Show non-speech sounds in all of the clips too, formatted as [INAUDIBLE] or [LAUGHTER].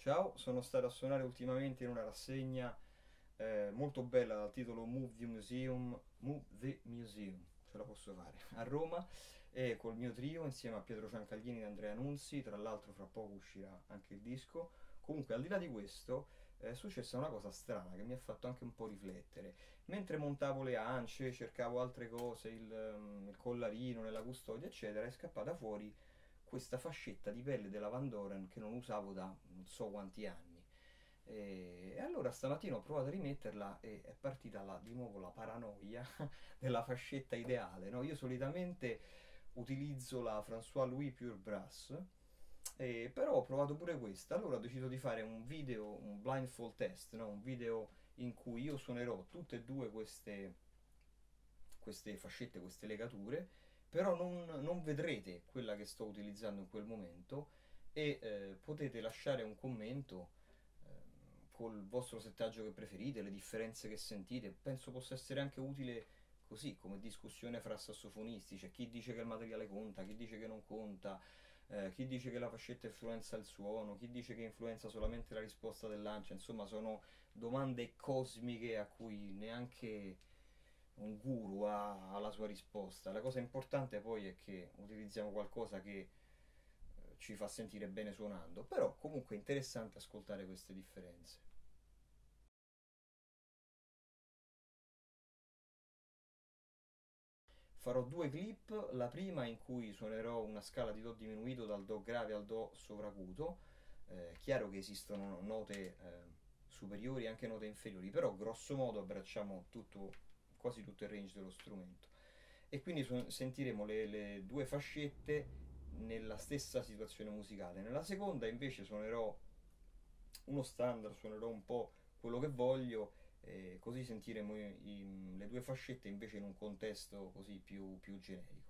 Ciao, sono stato a suonare ultimamente in una rassegna eh, molto bella dal titolo Move the Museum, Move the Museum, ce la posso fare, [LAUGHS] a Roma e col mio trio insieme a Pietro Ciancaglini e Andrea Nunzi, tra l'altro fra poco uscirà anche il disco. Comunque al di là di questo è successa una cosa strana che mi ha fatto anche un po' riflettere. Mentre montavo le ance, cercavo altre cose, il, um, il collarino nella custodia, eccetera, è scappata fuori questa fascetta di pelle della Van Doren che non usavo da non so quanti anni. E, allora stamattina ho provato a rimetterla e è partita la, di nuovo la paranoia [LAUGHS] della fascetta ideale. No? Io solitamente utilizzo la François Louis Pure Brass, eh, però ho provato pure questa. Allora ho deciso di fare un video, un blindfold test, no? un video in cui io suonerò tutte e due queste, queste fascette, queste legature però non, non, vedrete quella che sto utilizzando in quel momento e eh, potete lasciare un commento eh, col vostro settaggio che preferite, le differenze che sentite, penso possa essere anche utile così come discussione fra sassofonisti, c'è chi dice che il materiale conta, chi dice che non conta, eh, chi dice che la fascetta influenza il suono, chi dice che influenza solamente la risposta dell'ancia, insomma sono domande cosmiche a cui neanche un guru ha, ha, la sua risposta. La cosa importante poi è che utilizziamo qualcosa che eh, ci fa sentire bene suonando, però comunque è interessante ascoltare queste differenze. Farò due clip, la prima in cui suonerò una scala di Do diminuito dal Do grave al Do sovracuto, eh, chiaro che esistono note eh, superiori e anche note inferiori, però grosso modo abbracciamo tutto quasi tutto il range dello strumento e quindi sentiremo le, le due fascette nella stessa situazione musicale. Nella seconda invece suonerò uno standard, suonerò un po' quello che voglio, eh, così sentiremo i, i, le due fascette invece in un contesto così più, più generico.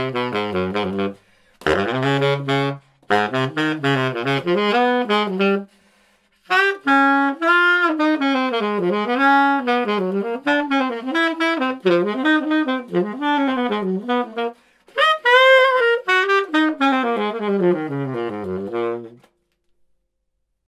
Mm-hmm.